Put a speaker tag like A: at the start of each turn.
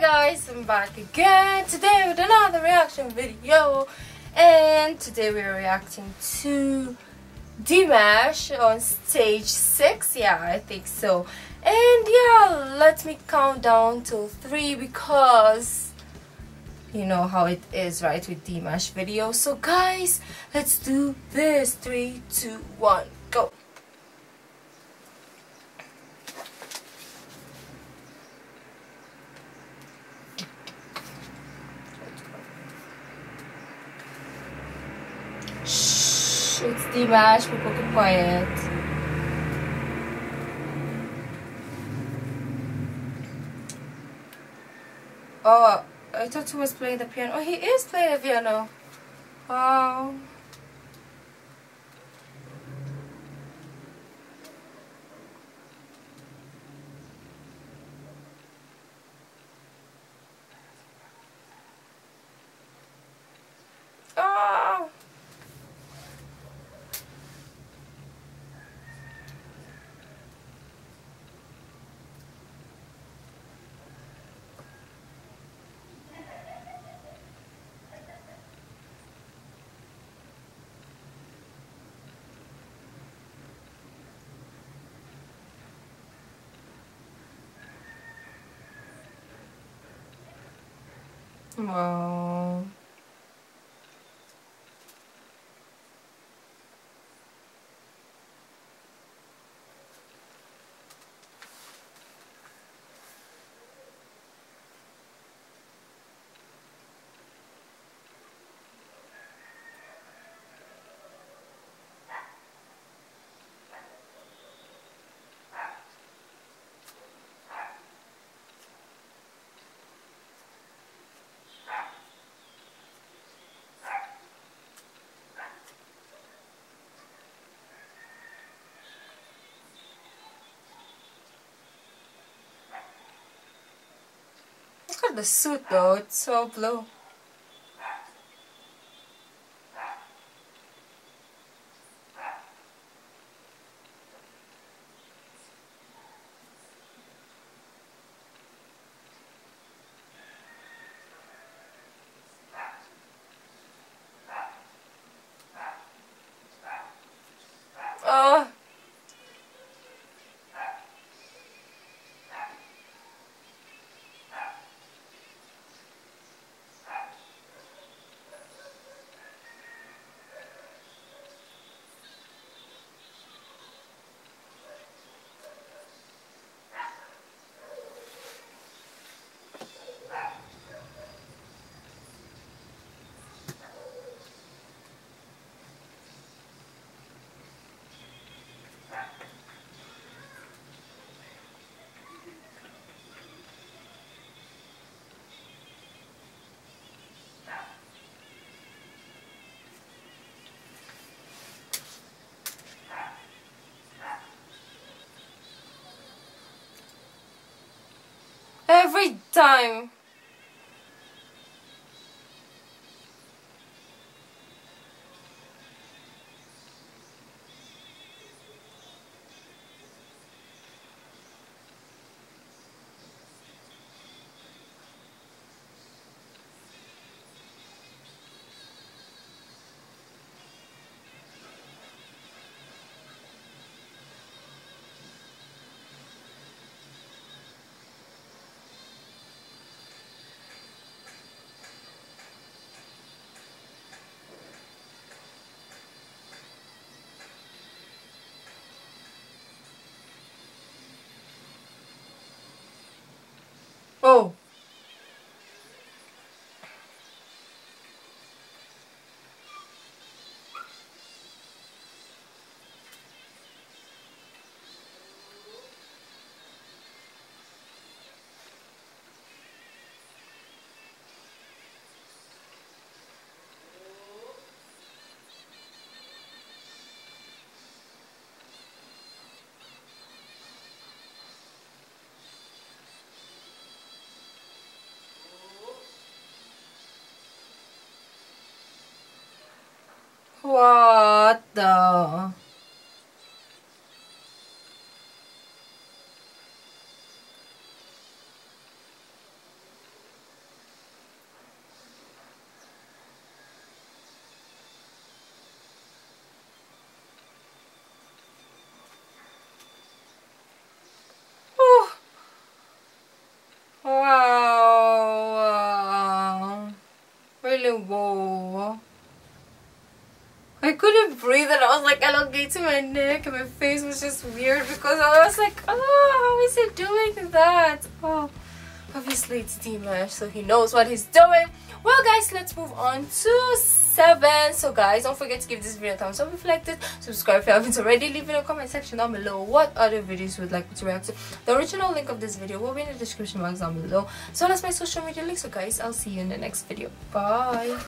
A: Guys, I'm back again. Today with another reaction video. And today we're reacting to Dimash on stage 6, yeah I think so. And yeah let me count down to 3 because you know how it is right with Dimash videos so guys let's do this. 3, 2, 1, go it's Dimash, people keep quiet. Oh, I thought he was playing the piano. Oh, he is playing the piano. Wow. Wow. ます。The suit though, it's so blue. Oh. Every time. Oh. What the? really wow breathe and I was like elongating my neck and my face was just weird because I was like, oh, how is he doing that? Oh, obviously it's Dimash, so he knows what he's doing. Well, guys, let's move on to 7. So, guys, don't forget to give this video a thumbs up if you liked it. Subscribe if you haven't already. Leave in a comment section down below what other videos you would like me to react to. The original link of this video will be in the description box down below. So, that's my social media links. So, guys, I'll see you in the next video. Bye.